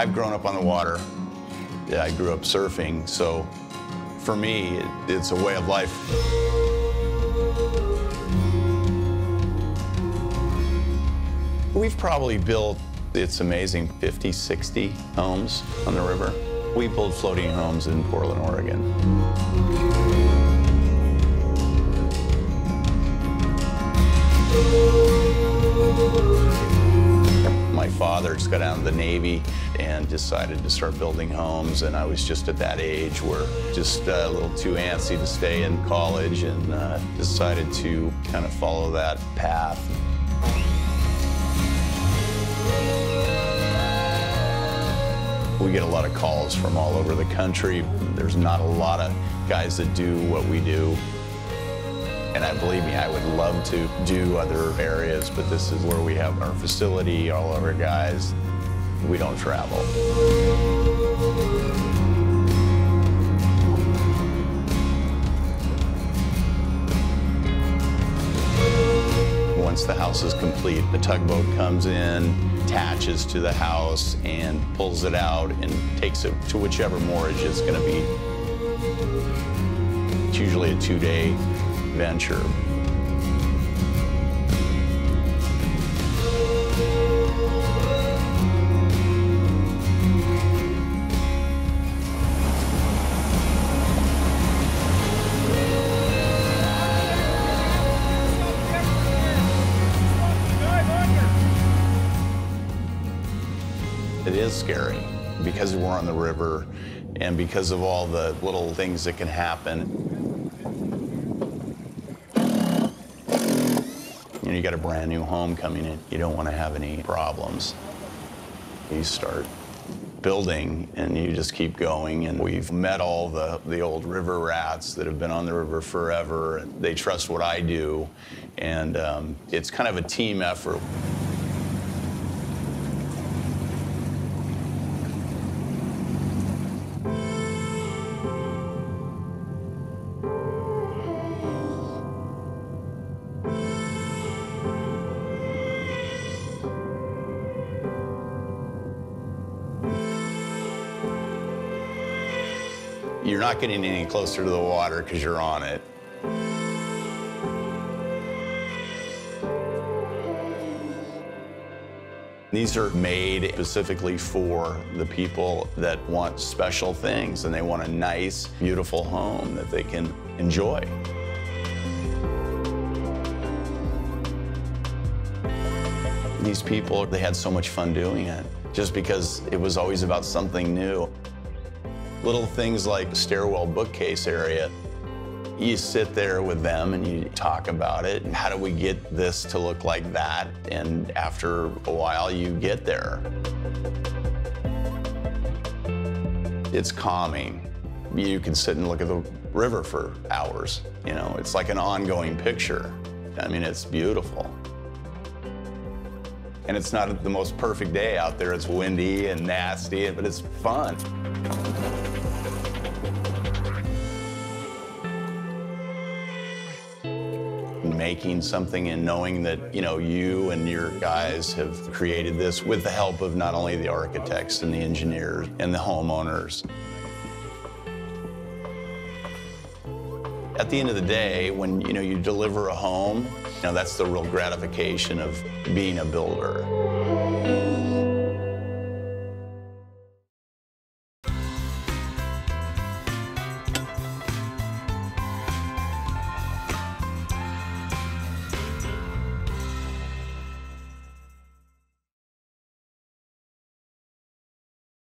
I've grown up on the water. Yeah, I grew up surfing, so for me, it, it's a way of life. We've probably built, it's amazing, 50, 60 homes on the river. We build floating homes in Portland, Oregon. Just got out of the Navy and decided to start building homes, and I was just at that age where just uh, a little too antsy to stay in college and uh, decided to kind of follow that path. We get a lot of calls from all over the country. There's not a lot of guys that do what we do. And I believe me, I would love to do other areas, but this is where we have our facility, all of our guys. We don't travel. Once the house is complete, the tugboat comes in, attaches to the house, and pulls it out and takes it to whichever moorage it's going to be. It's usually a two-day venture. It is scary because we're on the river and because of all the little things that can happen. Know, you got a brand new home coming in. You don't want to have any problems. You start building and you just keep going. And we've met all the, the old river rats that have been on the river forever. They trust what I do. And um, it's kind of a team effort. You're not getting any closer to the water because you're on it. These are made specifically for the people that want special things and they want a nice, beautiful home that they can enjoy. These people, they had so much fun doing it just because it was always about something new. Little things like stairwell bookcase area. You sit there with them and you talk about it. And how do we get this to look like that? And after a while, you get there. It's calming. You can sit and look at the river for hours. You know, it's like an ongoing picture. I mean, it's beautiful. And it's not the most perfect day out there. It's windy and nasty, but it's fun. Making something and knowing that you know you and your guys have created this with the help of not only the architects and the engineers and the homeowners. At the end of the day, when you know you deliver a home, you know that's the real gratification of being a builder.